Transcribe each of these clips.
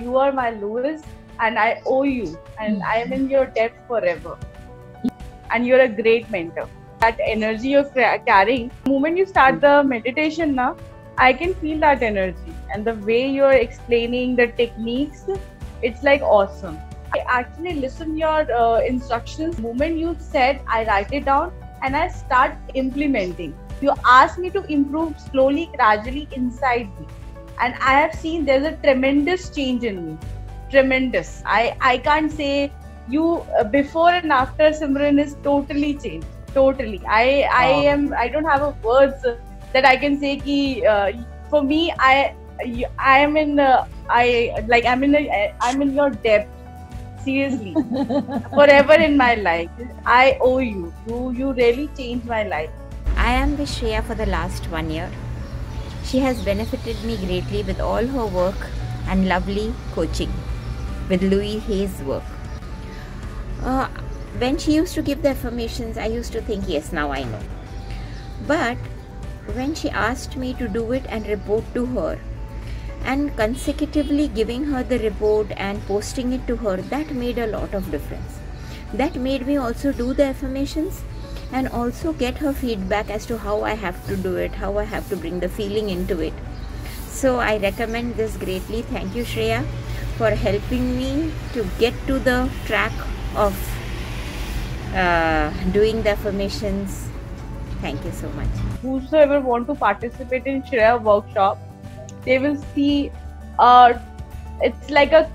you are my Louise and I owe you and I am in your debt forever. And you're a great mentor. That energy you're carrying, the moment you start the meditation now, I can feel that energy and the way you're explaining the techniques, it's like awesome. I actually listen your uh, instructions. The moment you said, I write it down and I start implementing. You ask me to improve slowly, gradually inside me. And I have seen there's a tremendous change in me. Tremendous. I, I can't say you uh, before and after Simran is totally changed. Totally. I, I am, I don't have a words that I can say ki, uh, for me, I, I am in, uh, I like, I'm in, a, I'm in your depth seriously forever in my life i owe you you you really changed my life I am with Shreya for the last one year. She has benefited me greatly with all her work and lovely coaching with Louise Hay's work. Uh, when she used to give the affirmations, I used to think, yes, now I know. But when she asked me to do it and report to her, and consecutively giving her the report and posting it to her, that made a lot of difference. That made me also do the affirmations and also get her feedback as to how I have to do it, how I have to bring the feeling into it. So I recommend this greatly. Thank you, Shreya, for helping me to get to the track of uh, doing the affirmations. Thank you so much. whosoever want to participate in Shreya workshop, they will see uh, it's like a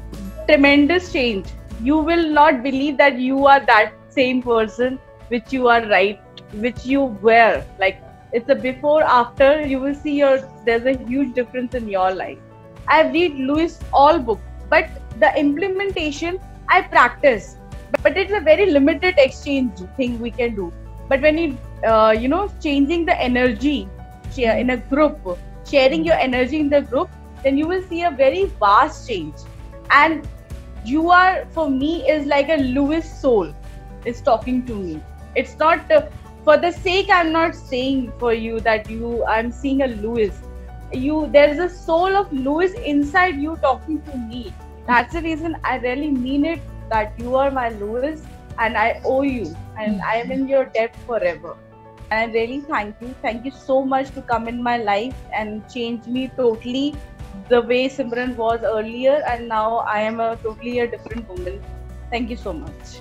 tremendous change. You will not believe that you are that same person which you are right, which you were. Like it's a before after. You will see your there's a huge difference in your life. I've read Louise all book, but the implementation I practice. But it's a very limited exchange thing we can do. But when you uh, you know changing the energy share in a group, sharing your energy in the group, then you will see a very vast change. And you are for me is like a Louise soul is talking to me. It's not uh, for the sake I'm not saying for you that you I'm seeing a Louise. You there's a soul of Louise inside you talking to me. That's the reason I really mean it that you are my Louise and I owe you and I am in your debt forever. And I really thank you. Thank you so much to come in my life and change me totally the way Simran was earlier and now I am a totally a different woman. Thank you so much.